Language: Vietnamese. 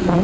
thích lắm.